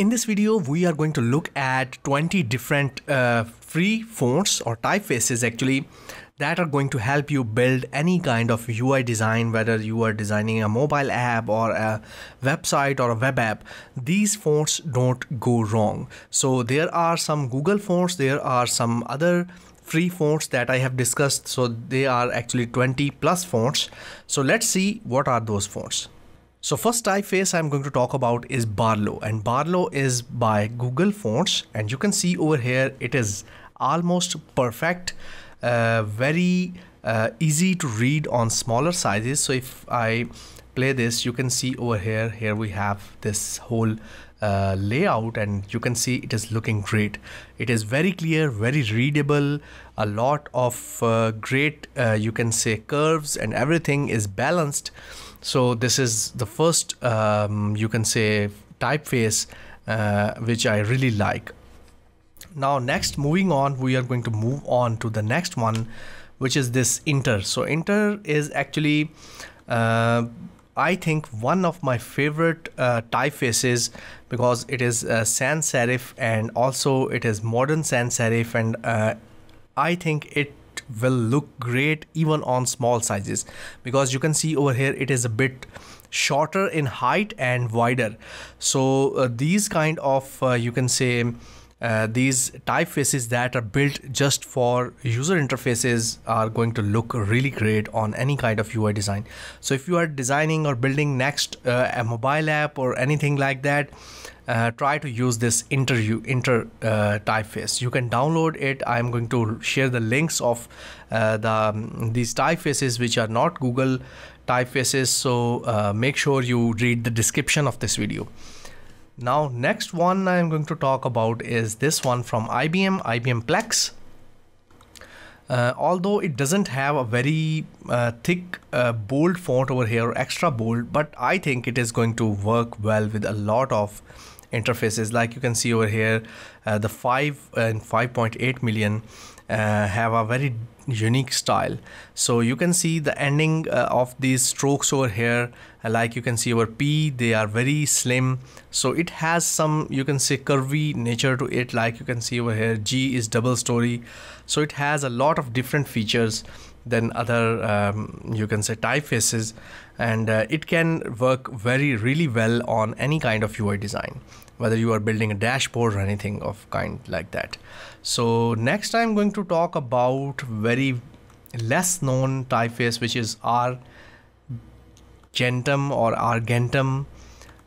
In this video, we are going to look at 20 different uh, free fonts or typefaces actually that are going to help you build any kind of UI design, whether you are designing a mobile app or a website or a web app. These fonts don't go wrong. So there are some Google fonts, there are some other free fonts that I have discussed. So they are actually 20 plus fonts. So let's see what are those fonts. So first typeface I'm going to talk about is Barlow and Barlow is by Google Fonts and you can see over here it is almost perfect, uh, very uh, easy to read on smaller sizes. So if I play this you can see over here, here we have this whole uh, layout and you can see it is looking great. It is very clear, very readable, a lot of uh, great uh, you can say curves and everything is balanced so this is the first um, you can say typeface uh, which I really like. Now next moving on we are going to move on to the next one which is this inter. So inter is actually uh, I think one of my favorite uh, typefaces because it is uh, sans serif and also it is modern sans serif and uh, I think it will look great even on small sizes. Because you can see over here it is a bit shorter in height and wider. So uh, these kind of uh, you can say uh, these typefaces that are built just for user interfaces are going to look really great on any kind of UI design. So if you are designing or building next uh, a mobile app or anything like that, uh, try to use this inter inter uh, typeface. You can download it. I'm going to share the links of uh, the um, these typefaces which are not Google typefaces. So uh, make sure you read the description of this video. Now next one I'm going to talk about is this one from IBM, IBM Plex. Uh, although it doesn't have a very uh, thick uh, bold font over here extra bold but I think it is going to work well with a lot of interfaces like you can see over here uh, the 5 and 5.8 million uh, have a very unique style. So you can see the ending uh, of these strokes over here. Like you can see over P they are very slim. So it has some you can say curvy nature to it. Like you can see over here G is double story. So it has a lot of different features than other um, you can say typefaces. And uh, it can work very really well on any kind of UI design whether you are building a dashboard or anything of kind like that. So next I'm going to talk about very less known typeface which is Argentum or Argentum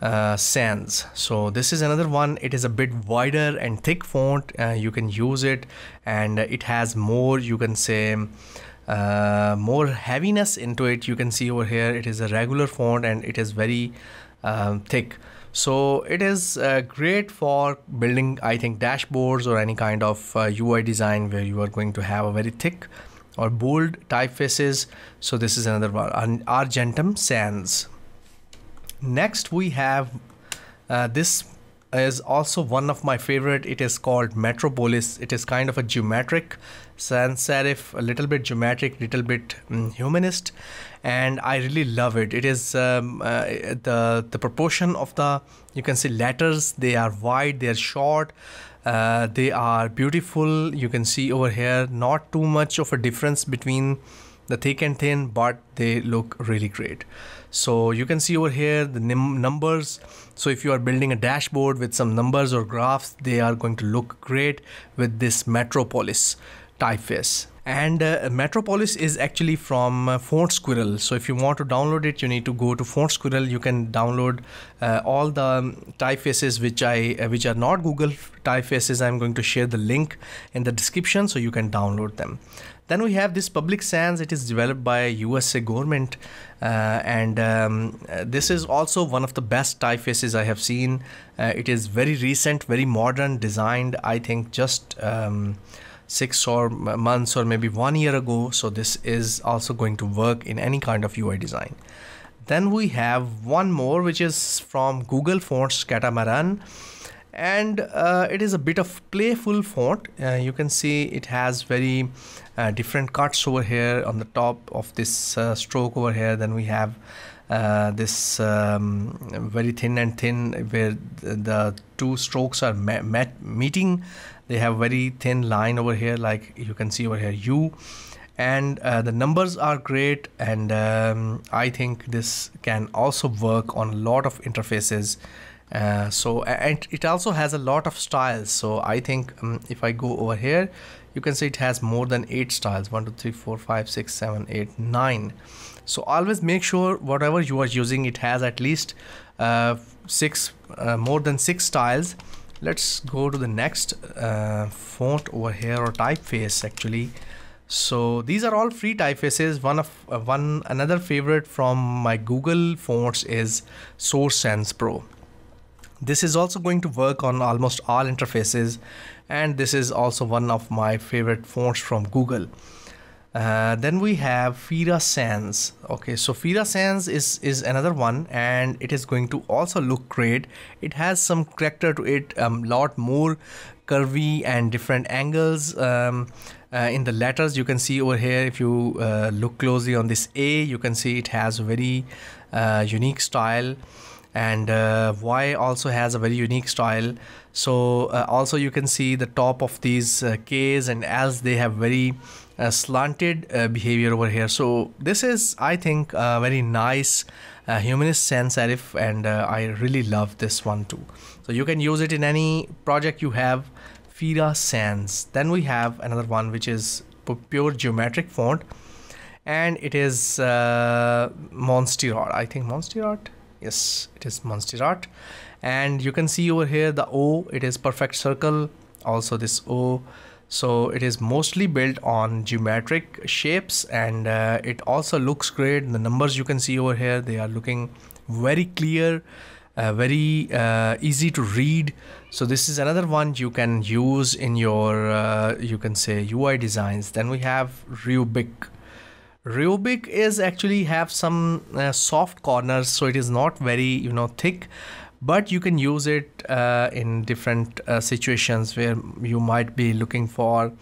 uh, sans. So this is another one. It is a bit wider and thick font. Uh, you can use it and it has more you can say uh, more heaviness into it. You can see over here it is a regular font and it is very um, thick so it is uh, great for building i think dashboards or any kind of uh, ui design where you are going to have a very thick or bold typefaces. So this is another one argentum sans. Next we have uh, this is also one of my favorite. It is called metropolis. It is kind of a geometric sans serif a little bit geometric little bit um, humanist and i really love it. It is um, uh, the the proportion of the you can see letters they are wide they are short uh, they are beautiful. You can see over here not too much of a difference between the thick and thin but they look really great so you can see over here the numbers. So if you are building a dashboard with some numbers or graphs they are going to look great with this metropolis typeface. And uh, Metropolis is actually from uh, Font Squirrel. So if you want to download it you need to go to Font Squirrel. You can download uh, all the um, typefaces which I uh, which are not Google typefaces. I'm going to share the link in the description so you can download them then we have this public sans it is developed by USA government. Uh, and um, this is also one of the best typefaces I have seen. Uh, it is very recent very modern designed I think just um, six or months or maybe one year ago. So this is also going to work in any kind of UI design. Then we have one more which is from Google Fonts Catamaran and uh, it is a bit of playful font. Uh, you can see it has very uh, different cuts over here on the top of this uh, stroke over here. Then we have uh, this um, very thin and thin where the two strokes are meeting. They have very thin line over here like you can see over here u. And uh, the numbers are great. And um, I think this can also work on a lot of interfaces uh, so and it also has a lot of styles. So I think um, if I go over here you can see it has more than eight styles. One two three four five six seven eight nine. So always make sure whatever you are using it has at least uh, six uh, more than six styles. Let's go to the next uh, font over here or typeface actually. So these are all free typefaces. One of uh, one another favorite from my google fonts is source sans pro this is also going to work on almost all interfaces and this is also one of my favorite fonts from google uh, then we have Fira Sans. Okay, so Fira Sans is is another one, and it is going to also look great. It has some character to it, a um, lot more curvy and different angles. Um, uh, in the letters you can see over here if you uh, look closely on this A you can see it has a very uh, unique style and uh, Y also has a very unique style. So uh, also you can see the top of these uh, K's and L's they have very uh, slanted uh, behavior over here. So this is I think a very nice uh, humanist sans serif and I really love this one too. So you can use it in any project you have Fira Sans. Then we have another one which is pure geometric font. And it is uh, I think Montserrat yes it is Montserrat and you can see over here the O it is perfect circle also this O. So it is mostly built on geometric shapes and uh, it also looks great. The numbers you can see over here they are looking very clear uh, very uh, easy to read. So this is another one you can use in your uh, you can say UI designs. Then we have Rubik Rubik is actually have some uh, soft corners so it is not very you know thick but you can use it uh, in different uh, situations where you might be looking for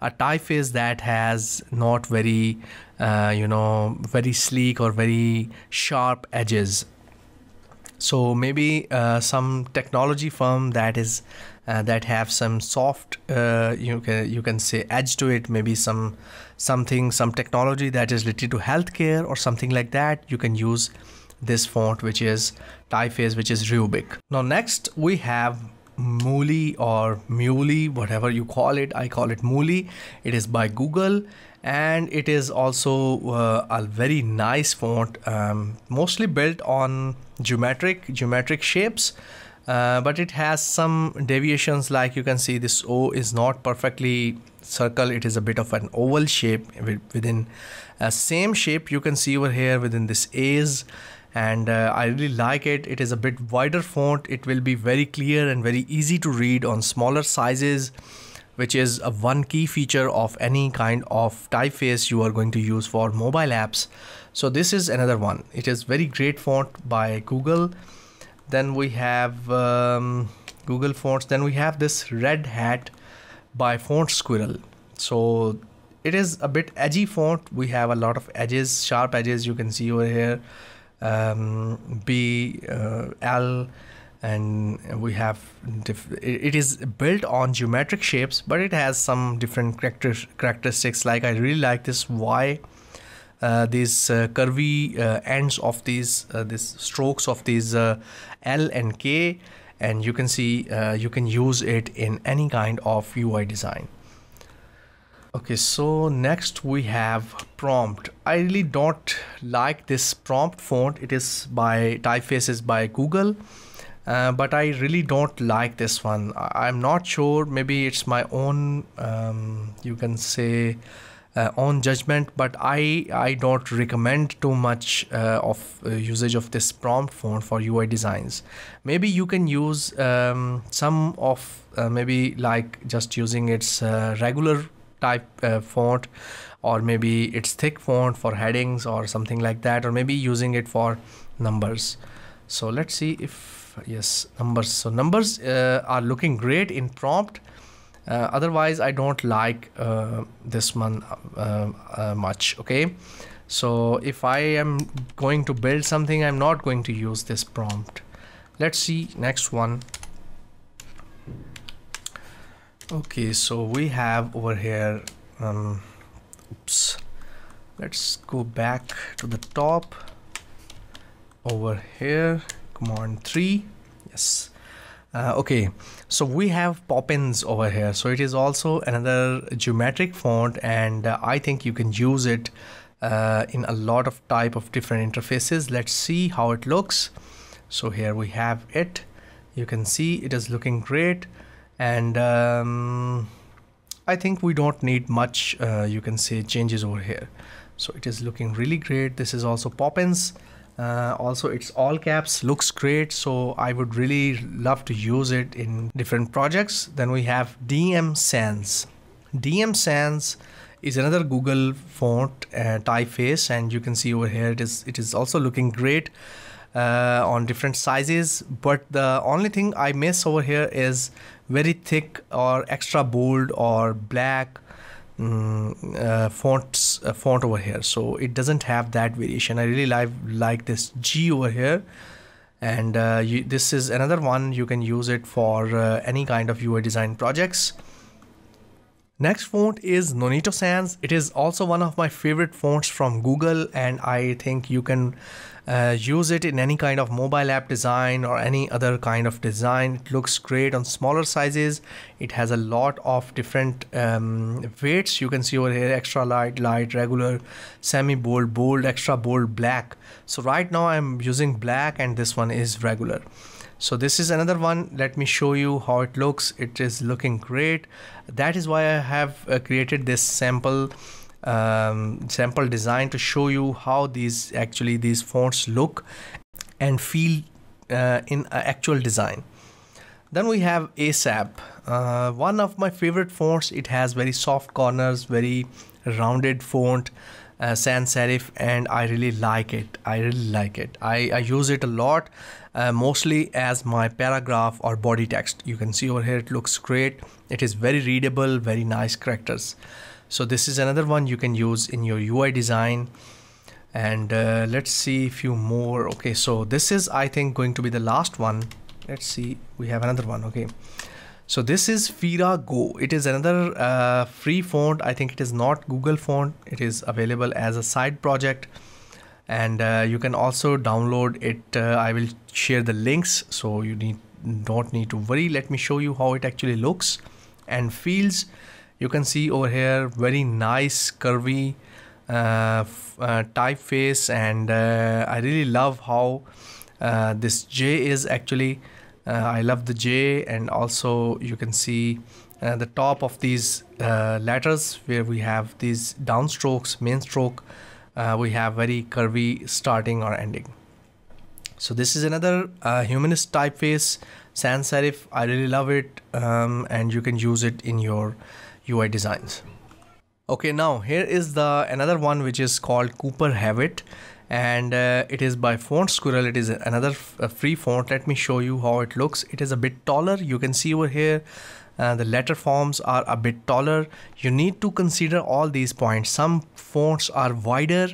a typeface that has not very uh, you know very sleek or very sharp edges. So maybe uh, some technology firm that is that have some soft uh, you can you can say edge to it maybe some something some technology that is related to healthcare or something like that you can use this font which is typeface which is Rubik. Now next we have Mooli or Muley whatever you call it. I call it Mooli it is by Google and it is also uh, a very nice font um, mostly built on geometric geometric shapes uh, but it has some deviations like you can see this O is not perfectly circle. It is a bit of an oval shape within a same shape you can see over here within this A's. And uh, I really like it. It is a bit wider font. It will be very clear and very easy to read on smaller sizes which is a one key feature of any kind of typeface you are going to use for mobile apps. So this is another one. It is very great font by Google then we have um, Google Fonts. Then we have this red hat by Font Squirrel. So it is a bit edgy font. We have a lot of edges sharp edges you can see over here. Um, B uh, L and we have it is built on geometric shapes but it has some different character characteristics. Like I really like this Y these uh, curvy uh, ends of these uh, these strokes of these uh, L and K and you can see uh, you can use it in any kind of UI design. Okay, so next we have prompt. I really don't like this prompt font. It is by typefaces by Google. Uh, but I really don't like this one. I'm not sure. Maybe it's my own, um, you can say, uh, own judgment but i i don't recommend too much uh, of uh, usage of this prompt font for ui designs. Maybe you can use um, some of uh, maybe like just using its uh, regular type uh, font or maybe its thick font for headings or something like that or maybe using it for numbers. So let's see if yes numbers. So numbers are looking great in prompt uh, otherwise I don't like uh, this one uh, much okay? So if I am going to build something I'm not going to use this prompt. Let's see next one. Okay so we have over here um, oops. Let's go back to the top. Over here command 3 yes uh, okay. So we have Poppins over here. So it is also another geometric font and uh, I think you can use it uh, in a lot of type of different interfaces. Let's see how it looks. So here we have it. You can see it is looking great. And um, I think we don't need much uh, you can say changes over here. So it is looking really great. This is also Poppins uh, also it's all caps looks great so I would really love to use it in different projects. Then we have DM Sans. DM Sans is another Google font uh, typeface and you can see over here it is it is also looking great uh, on different sizes. But the only thing I miss over here is very thick or extra bold or black uh, fonts uh, font over here. So it doesn't have that variation. I really like like this G over here. And uh, you, this is another one. You can use it for uh, any kind of UI design projects Next font is Nunito Sans. It is also one of my favorite fonts from Google and I think you can uh, use it in any kind of mobile app design or any other kind of design. It looks great on smaller sizes. It has a lot of different um, weights. You can see over here extra light, light, regular, semi bold, bold, extra bold, black. So right now I'm using black and this one is regular so this is another one. Let me show you how it looks. It is looking great. That is why I have uh, created this sample um, sample design to show you how these actually these fonts look and feel uh, in actual design. Then we have ASAP uh, one of my favorite fonts. It has very soft corners very rounded font uh, sans serif and I really like it I really like it I, I use it a lot uh, mostly as my paragraph or body text. You can see over here it looks great. It is very readable, very nice characters. So this is another one you can use in your UI design. And uh, let's see a few more. Okay, so this is I think going to be the last one. Let's see, we have another one. Okay. So this is Fira Go. It is another uh, free font. I think it is not Google font. It is available as a side project and uh, you can also download it uh, I will share the links so you need don't need to worry let me show you how it actually looks and feels you can see over here very nice curvy uh, uh typeface and uh, I really love how this J is actually I love the J and also you can see the top of these letters where we have these downstrokes main stroke uh, we have very curvy starting or ending. So this is another uh, humanist typeface, sans serif. I really love it um, and you can use it in your UI designs. Okay, now here is the another one which is called Cooper Hewitt and uh, it is by Font Squirrel. It is another free font. Let me show you how it looks. It is a bit taller. You can see over here uh, the letter forms are a bit taller. You need to consider all these points. Some fonts are wider.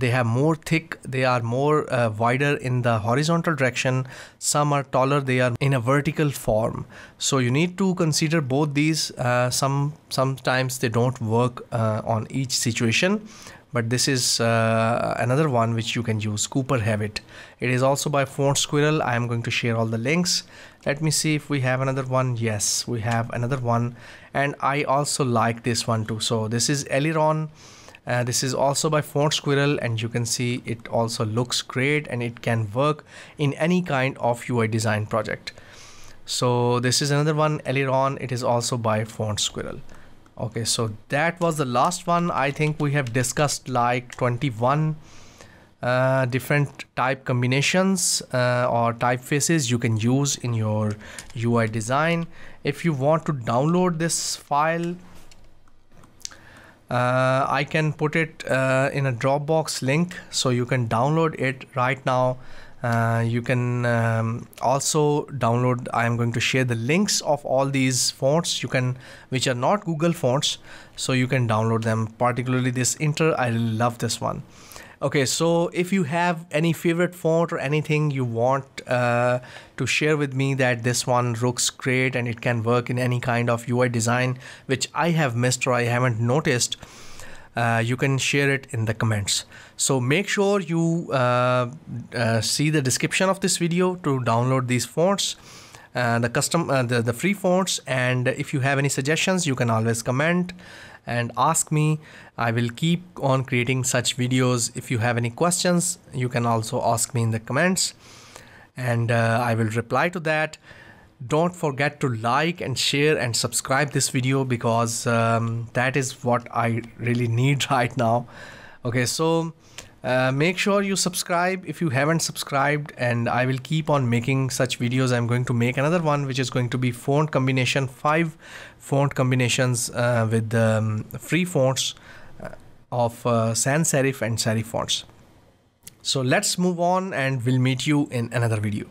They have more thick. They are more uh, wider in the horizontal direction. Some are taller. They are in a vertical form. So you need to consider both these. Uh, some sometimes they don't work uh, on each situation but this is uh, another one which you can use. Cooper Hewitt is also by Font Squirrel I am going to share all the links. Let me see if we have another one. Yes we have another one. And I also like this one too. So this is Aileron uh, this is also by Font Squirrel and you can see it also looks great and it can work in any kind of UI design project. So this is another one Aileron it is also by Font Squirrel okay so that was the last one I think we have discussed like 21 uh, different type combinations uh, or typefaces you can use in your UI design. If you want to download this file, uh, I can put it uh, in a Dropbox link so you can download it right now. Uh, you can um, also download I am going to share the links of all these fonts. You can which are not Google fonts so you can download them particularly this inter. I love this one. Okay, so if you have any favorite font or anything you want uh, to share with me that this one looks great and it can work in any kind of UI design which I have missed or I haven't noticed, uh, you can share it in the comments. So make sure you uh, uh see the description of this video to download these fonts. Uh, the custom uh, the, the free fonts and if you have any suggestions you can always comment and ask me. I will keep on creating such videos. If you have any questions, you can also ask me in the comments and uh, I will reply to that. Don't forget to like and share and subscribe this video because um, that is what I really need right now. Okay, so uh, make sure you subscribe if you haven't subscribed and I will keep on making such videos. I'm going to make another one which is going to be font combination, five font combinations uh, with um, free fonts uh, of uh, sans serif and serif fonts. So let's move on and we'll meet you in another video.